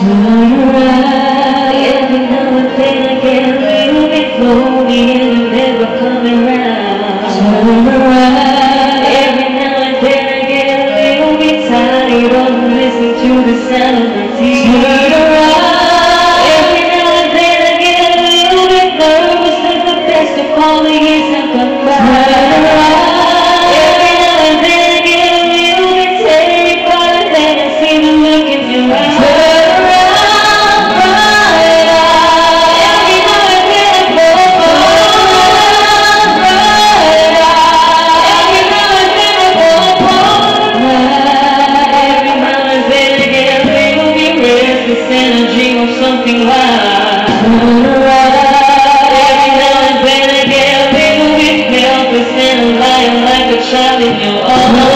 Turn around, every now and then I get a little bit lonely and you're never coming round. Turn around. something right. Every now and then I get a big with milk, but still lying like a child in your.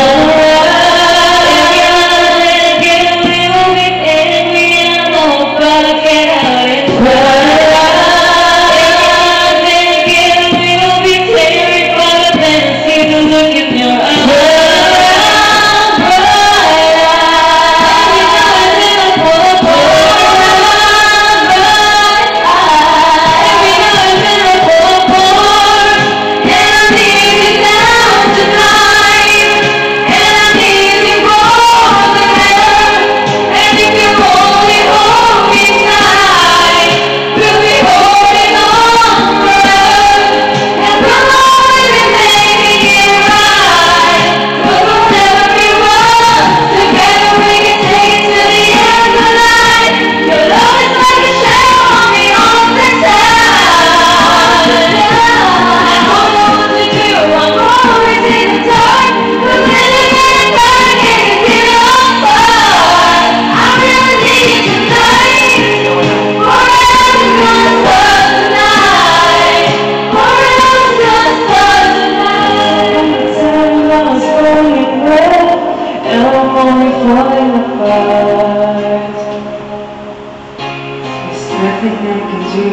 nothing I can do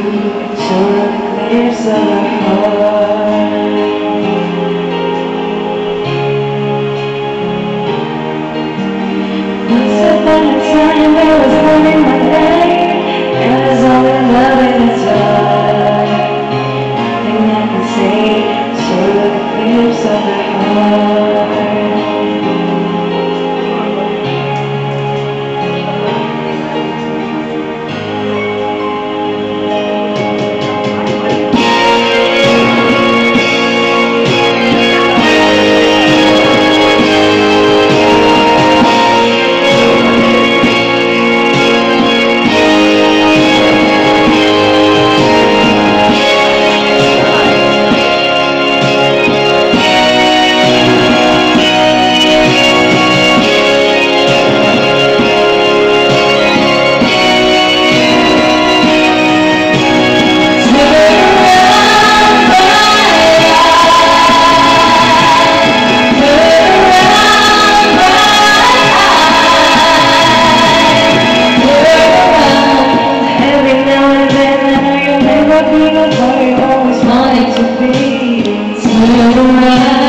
So it clears heart you